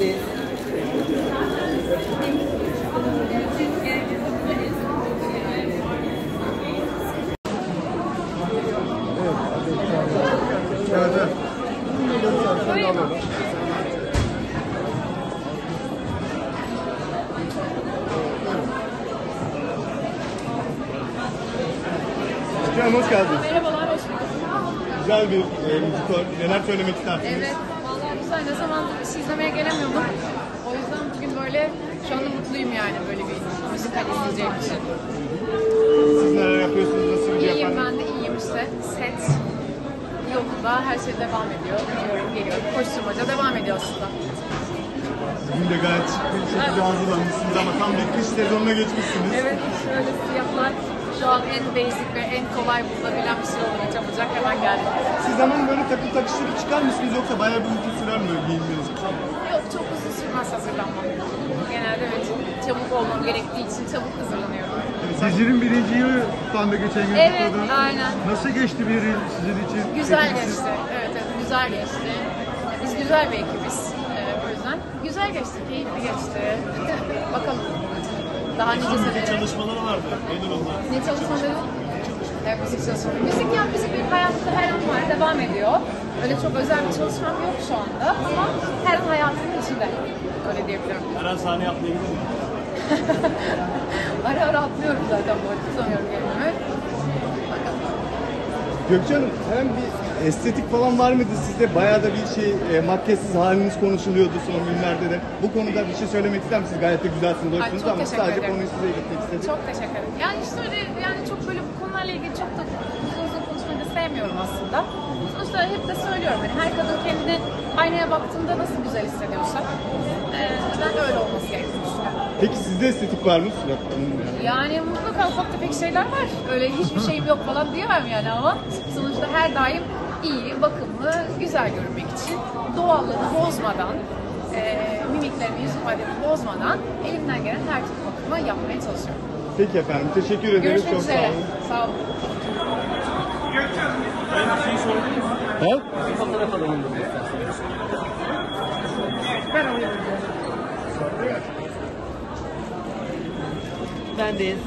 Evet. Efendim hoş geldiniz. Merhabalar, hoş bulduk. Güzel bir e, müzikal. Neler söylemek istersiniz? Evet, Ne zamandır bir şey izlemeye gelemiyordum. O yüzden bugün böyle, şu anda mutluyum yani böyle bir müzikal izleyeceğim için. Siz neler yapıyorsunuz? Nasıl bir İyiyim ben de iyiyim işte. Set yolunda, her şey devam ediyor. Gidiyorum, geliyorum. Koşturmaca devam ediyor aslında. Bugün de gayet şık bir şekilde hazırlanmışsınız ama tam bir kış sezonuna geçmişsiniz. Evet, şöyle siyahlar. Şu an en basic ve en kolay bulabilen bir şey olduğunu çabucak hemen geldim. Siz hemen böyle takım takışları çıkar mısınız yoksa bayağı bir uzun sürer mi giyinmeniz? Yok, çok uzun sürmez hazırlanmam. Genelde evet, çabuk olmam gerektiği için çabuk hazırlanıyorum. Dizinin birinci yılı şu anda geçen gün Evet, kutladı. aynen. Nasıl geçti bir yıl sizin için? Güzel Peki siz- geçti. Evet, evet güzel geçti. Biz güzel bir ekibiz. Ee, o yüzden güzel geçti, keyifli geçti. Bakalım. Daha nice senelere. Çalışmaları vardı. Nedir onlar? Ne çalışmaları? Evet, müzik çalışmaları. Müzik yani müzik benim hayatımda her an var, devam ediyor. Öyle çok özel bir çalışmam yok şu anda ama her an hayatımın içinde. Öyle diyebilirim. Her an sahne atlayabilir mi? Ara ara atlıyorum zaten bu arada, tutamıyorum kendimi. Bakalım. Gökçe Hanım hem bir estetik falan var mıydı sizde? Bayağı da bir şey e, makyajsız haliniz konuşuluyordu son günlerde de. Bu konuda bir şey söylemek ister misiniz? Gayet de güzelsiniz, hoşsunuz çok ama teşekkür sadece ederim. konuyu size iletmek istedim. Çok teşekkür ederim. Yani işte öyle yani çok böyle bu konularla ilgili çok da uzun uzun konuşmayı da sevmiyorum aslında. Sonuçta hep de söylüyorum hani her kadın kendini aynaya baktığında nasıl güzel hissediyorsa e, ben de öyle olması düşünüyorum. Peki sizde estetik var mı? Yani mutlaka ufak tefek şeyler var. Öyle hiçbir şeyim yok falan diyemem yani ama sonuçta her daim iyi, bakımlı, güzel görünmek için doğallığını bozmadan, e, mimiklerimi, yüz ifademi bozmadan elimden gelen her türlü bakımı yapmaya çalışıyorum. Peki efendim, teşekkür ederiz. Görüşmek Çok sağ üzere. olun. Sağ olun. Ha? Bendeyiz.